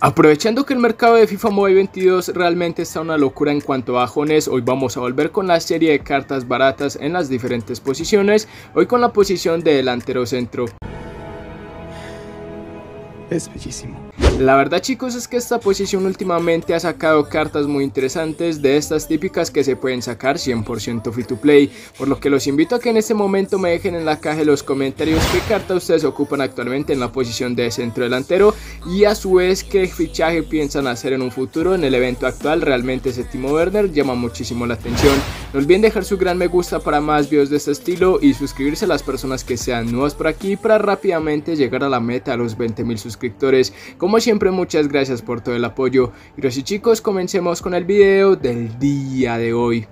Aprovechando que el mercado de FIFA Mobile 22 realmente está una locura en cuanto a bajones, hoy vamos a volver con la serie de cartas baratas en las diferentes posiciones, hoy con la posición de delantero centro. Es bellísimo. La verdad chicos es que esta posición últimamente ha sacado cartas muy interesantes de estas típicas que se pueden sacar 100% free to play, por lo que los invito a que en este momento me dejen en la caja de los comentarios qué carta ustedes ocupan actualmente en la posición de centro delantero y a su vez qué fichaje piensan hacer en un futuro en el evento actual, realmente ese Werner llama muchísimo la atención. No olviden dejar su gran me gusta para más videos de este estilo y suscribirse a las personas que sean nuevas por aquí para rápidamente llegar a la meta a los 20.000 suscriptores. Como siempre muchas gracias por todo el apoyo y así chicos comencemos con el video del día de hoy.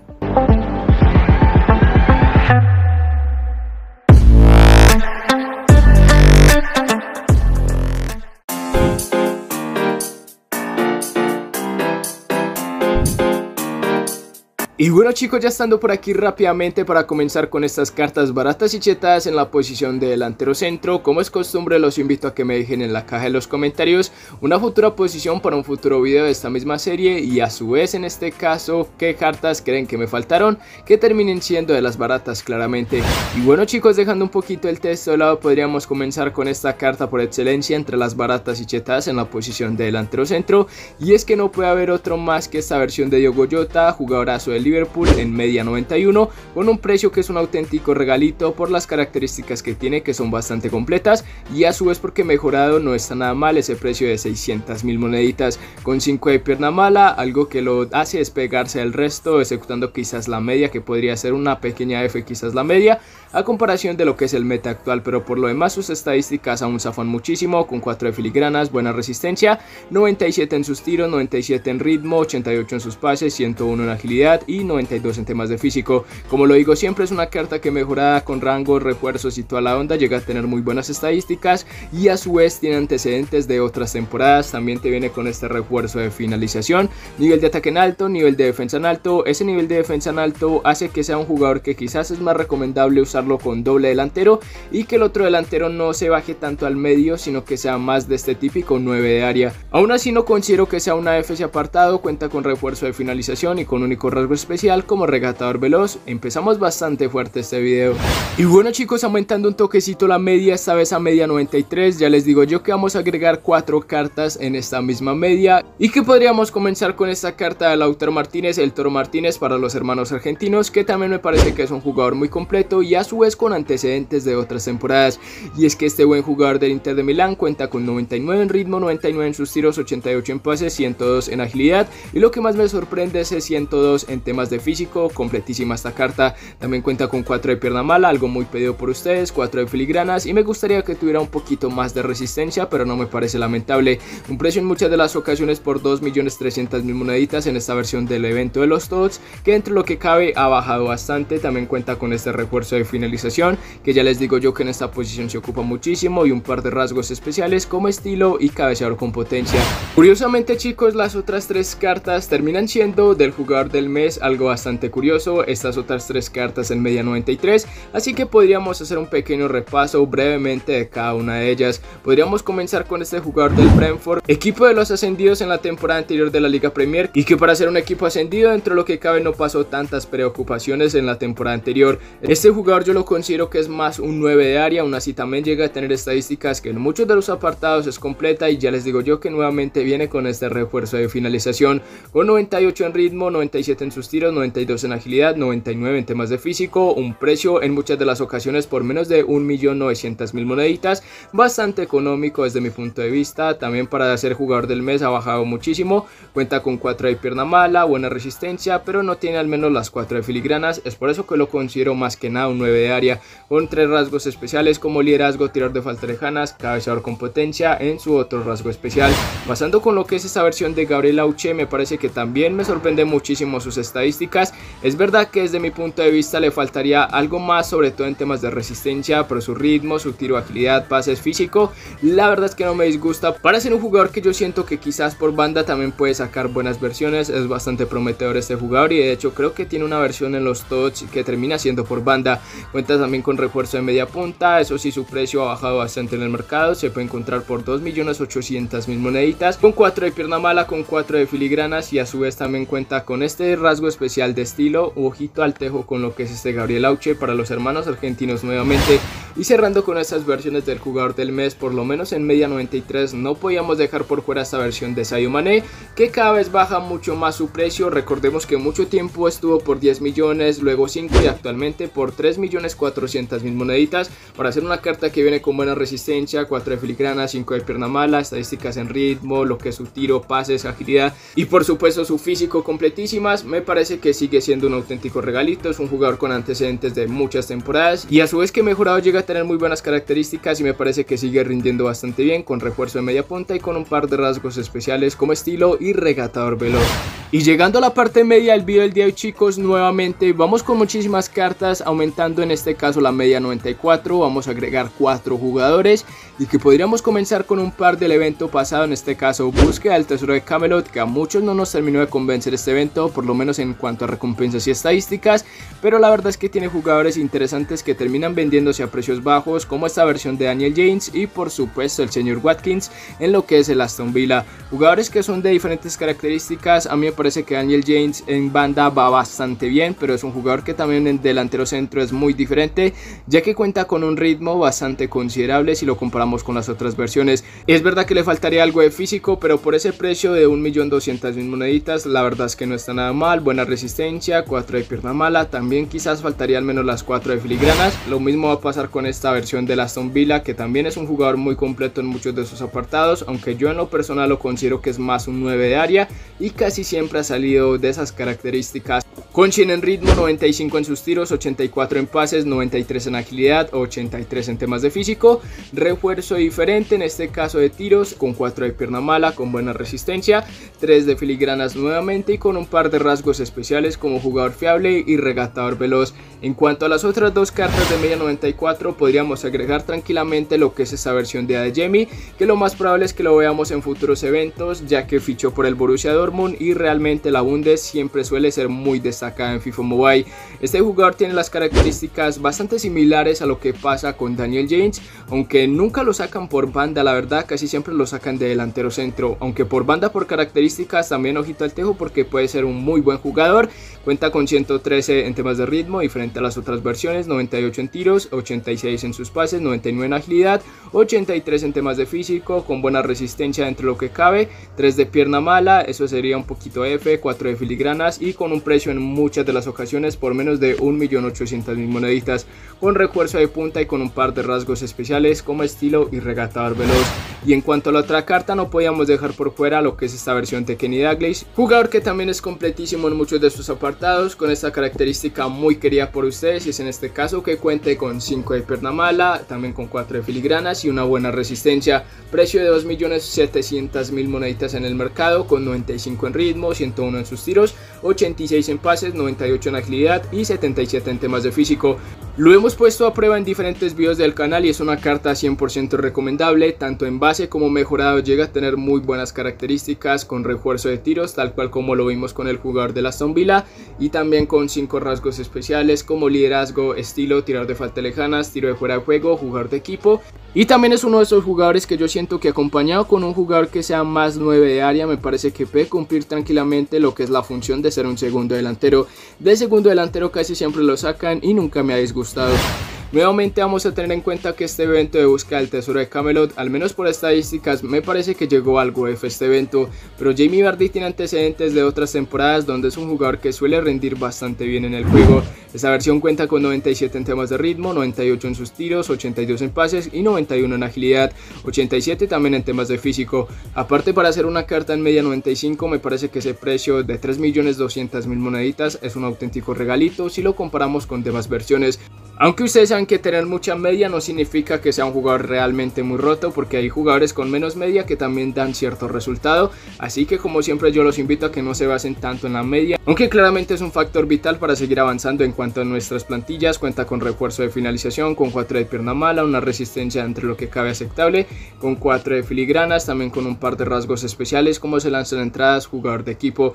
Y bueno chicos, ya estando por aquí rápidamente para comenzar con estas cartas baratas y chetadas en la posición de delantero centro. Como es costumbre, los invito a que me dejen en la caja de los comentarios una futura posición para un futuro video de esta misma serie y a su vez en este caso, qué cartas creen que me faltaron que terminen siendo de las baratas claramente. Y bueno chicos, dejando un poquito el texto de lado, podríamos comenzar con esta carta por excelencia entre las baratas y chetadas en la posición de delantero centro. Y es que no puede haber otro más que esta versión de Diogo Jota, jugadorazo del Liverpool en media 91 con un precio que es un auténtico regalito por las características que tiene que son bastante completas y a su vez porque mejorado no está nada mal ese precio de 600 mil moneditas. Con 5 de pierna mala, algo que lo hace despegarse del resto ejecutando quizás la media que podría ser una pequeña F quizás la media a comparación de lo que es el meta actual. Pero por lo demás sus estadísticas aún zafan muchísimo con 4 de filigranas, buena resistencia, 97 en sus tiros, 97 en ritmo, 88 en sus pases, 101 en agilidad y 92 en temas de físico. Como lo digo siempre es una carta que mejorada con rangos, refuerzos y toda la onda llega a tener muy buenas estadísticas y a su vez tiene antecedentes de otras temporadas. También te viene con este refuerzo de finalización, nivel de ataque en alto, nivel de defensa en alto. Ese nivel de defensa en alto hace que sea un jugador que quizás es más recomendable usarlo con doble delantero y que el otro delantero no se baje tanto al medio sino que sea más de este típico 9 de área. Aún así no considero que sea una FC apartado, cuenta con refuerzo de finalización y con único rasgo especial como regatador veloz. Empezamos bastante fuerte este video. Y bueno chicos, aumentando un toquecito la media, esta vez a media 93. Ya les digo yo que vamos a agregar cuatro cartas en esta misma media. Y que podríamos comenzar con esta carta de Lautaro Martínez, el Toro Martínez para los hermanos argentinos. Que también me parece que es un jugador muy completo y a su vez con antecedentes de otras temporadas. Y es que este buen jugador del Inter de Milán cuenta con 99 en ritmo, 99 en sus tiros, 88 en pases, 102 en agilidad. Y lo que más me sorprende es ese 102 en temas de físico, completísima esta carta. También cuenta con 4 de pierna mala, algo muy pedido por ustedes, 4 de filigranas y me gustaría que tuviera un poquito más de resistencia, pero no me parece lamentable. Un precio en muchas de las ocasiones por 2.300.000 moneditas en esta versión del evento de los TOTS, que entre lo que cabe ha bajado bastante. También cuenta con este refuerzo de finalización, que ya les digo yo que en esta posición se ocupa muchísimo y un par de rasgos especiales como estilo y cabeceador con potencia. Curiosamente chicos, las otras tres cartas terminan siendo del jugador del mes, algo bastante curioso, estas otras tres cartas en media 93, así que podríamos hacer un pequeño repaso brevemente de cada una de ellas. Podríamos comenzar con este jugador del Brentford, equipo de los ascendidos en la temporada anterior de la Liga Premier y que para ser un equipo ascendido dentro de lo que cabe no pasó tantas preocupaciones en la temporada anterior. Este jugador yo lo considero que es más un 9 de área, aún así también llega a tener estadísticas que en muchos de los apartados es completa y ya les digo yo que nuevamente viene con este refuerzo de finalización con 98 en ritmo, 97 en sus tiros, 92 en agilidad, 99 en temas de físico, un precio en muchas de las ocasiones por menos de 1.900.000 moneditas, bastante económico desde mi punto de vista, también para ser jugador del mes ha bajado muchísimo, cuenta con 4 de pierna mala, buena resistencia, pero no tiene al menos las 4 de filigranas, es por eso que lo considero más que nada un 9 de área, con tres rasgos especiales como liderazgo, tirador de falta lejanas, cabeceador con potencia en su otro rasgo especial. Pasando con lo que es esta versión de Gabriel Auche, me parece que también me sorprende muchísimo sus estadísticas estadísticas. Es verdad que desde mi punto de vista le faltaría algo más, sobre todo en temas de resistencia, pero su ritmo, su tiro, agilidad, pases físico, la verdad es que no me disgusta. Para ser un jugador que yo siento que quizás por banda también puede sacar buenas versiones, es bastante prometedor este jugador y de hecho creo que tiene una versión en los touch que termina siendo por banda. Cuenta también con refuerzo de media punta, eso sí su precio ha bajado bastante en el mercado, se puede encontrar por 2.800.000 moneditas, con 4 de pierna mala, con 4 de filigranas y a su vez también cuenta con este rasgo especial de estilo, ojito al tejo con lo que es este Gabriel Auche para los hermanos argentinos nuevamente y cerrando con estas versiones del jugador del mes, por lo menos en media 93 no podíamos dejar por fuera esta versión de Sayo Mane, que cada vez baja mucho más su precio, recordemos que mucho tiempo estuvo por 10 millones, luego 5 y actualmente por 3 millones 400 mil moneditas, para hacer una carta que viene con buena resistencia, 4 de filigrana, 5 de pierna mala, estadísticas en ritmo, lo que es su tiro, pases, agilidad y por supuesto su físico completísimas, me parece que sigue siendo un auténtico regalito, es un jugador con antecedentes de muchas temporadas y a su vez que mejorado llega tener muy buenas características y me parece que sigue rindiendo bastante bien con refuerzo de media punta y con un par de rasgos especiales como estilo y regatador veloz. Y llegando a la parte media del video del día de hoy chicos, nuevamente vamos con muchísimas cartas, aumentando en este caso la media 94, vamos a agregar 4 jugadores y que podríamos comenzar con un par del evento pasado, en este caso búsqueda del tesoro de Camelot, que a muchos no nos terminó de convencer este evento, por lo menos en cuanto a recompensas y estadísticas, pero la verdad es que tiene jugadores interesantes que terminan vendiéndose a precios bajos, como esta versión de Daniel James y por supuesto el señor Watkins en lo que es el Aston Villa, jugadores que son de diferentes características, a mí me parece que Daniel James en banda va bastante bien, pero es un jugador que también en delantero centro es muy diferente, ya que cuenta con un ritmo bastante considerable si lo comparamos con las otras versiones. Es verdad que le faltaría algo de físico, pero por ese precio de 1.200.000 moneditas, la verdad es que no está nada mal, buena resistencia, 4 de pierna mala, también quizás faltaría al menos las 4 de filigranas, lo mismo va a pasar con esta versión de Aston Villa, que también es un jugador muy completo en muchos de sus apartados, aunque yo en lo personal lo considero que es más un 9 de área y casi siempre ha salido de esas características. Con Shin en ritmo, 95 en sus tiros, 84 en pases, 93 en agilidad, 83 en temas de físico. Refuerzo diferente, en este caso de tiros, con 4 de pierna mala, con buena resistencia, 3 de filigranas nuevamente y con un par de rasgos especiales como jugador fiable y regatador veloz. En cuanto a las otras dos cartas de media 94, podríamos agregar tranquilamente lo que es esa versión de Adeyemi, que lo más probable es que lo veamos en futuros eventos, ya que fichó por el Borussia Dortmund y realmente la Bundes siempre suele ser muy destacada en FIFA Mobile. Este jugador tiene las características bastante similares a lo que pasa con Daniel James, aunque nunca lo sacan por banda, la verdad casi siempre lo sacan de delantero centro, aunque por banda por características también ojito al tejo porque puede ser un muy buen jugador, cuenta con 113 en temas de ritmo y frente a las otras versiones, 98 en tiros, 86 en sus pases, 99 en agilidad, 83 en temas de físico, con buena resistencia entre lo que cabe, 3 de pierna mala, eso sería un poquito F, 4 de filigranas y con un precio en muchas de las ocasiones por menos de 1.800.000 moneditas, con refuerzo de punta y con un par de rasgos especiales como estilo y regatador veloz. Y en cuanto a la otra carta no podíamos dejar por fuera lo que es esta versión de Kenny Douglas, jugador que también es completísimo en muchos de sus apartados, con esta característica muy querida por ustedes y es en este caso que cuente con 5 de pierna mala, también con 4 de filigranas y una buena resistencia, precio de 2.700.000 moneditas en el mercado con 95 en ritmo, 101 en sus tiros, 86 en pases, 98 en agilidad y 77 en temas de físico. Lo hemos puesto a prueba en diferentes videos del canal y es una carta 100% recomendable, tanto en base como mejorado llega a tener muy buenas características con refuerzo de tiros, tal cual como lo vimos con el jugador de la Villa y también con 5 rasgos especiales como liderazgo, estilo, tirar de falta lejanas, tiro de fuera de juego, jugador de equipo y también es uno de esos jugadores que yo siento que acompañado con un jugador que sea más 9 de área me parece que puede cumplir tranquilamente lo que es la función de ser un segundo delantero. De segundo delantero casi siempre lo sacan y nunca me ha disgustado. Gusto. Nuevamente vamos a tener en cuenta que este evento de búsqueda del tesoro de Camelot, al menos por estadísticas, me parece que llegó algo F este evento, pero Jamie Vardy tiene antecedentes de otras temporadas donde es un jugador que suele rendir bastante bien en el juego. Esta versión cuenta con 97 en temas de ritmo, 98 en sus tiros, 82 en pases y 91 en agilidad, 87 también en temas de físico. Aparte para hacer una carta en media 95 me parece que ese precio de 3.200.000 moneditas es un auténtico regalito si lo comparamos con demás versiones. Aunque ustedes saben que tener mucha media no significa que sea un jugador realmente muy roto, porque hay jugadores con menos media que también dan cierto resultado. Así que como siempre yo los invito a que no se basen tanto en la media, aunque claramente es un factor vital para seguir avanzando en cuanto a nuestras plantillas. Cuenta con refuerzo de finalización, con 4 de pierna mala, una resistencia entre lo que cabe aceptable, con 4 de filigranas, también con un par de rasgos especiales como se lanzan entradas, jugador de equipo,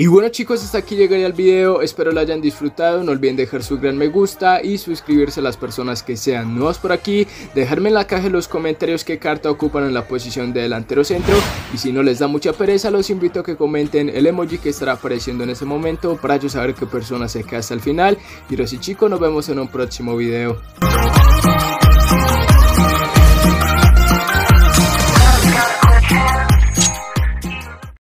Y bueno chicos, hasta aquí llegaría el video, espero lo hayan disfrutado, no olviden dejar su gran me gusta y suscribirse a las personas que sean nuevas por aquí, dejarme en la caja de los comentarios qué carta ocupan en la posición de delantero centro. Y si no les da mucha pereza los invito a que comenten el emoji que estará apareciendo en ese momento para yo saber qué persona se queda hasta el final. Y ahora sí chicos, nos vemos en un próximo video.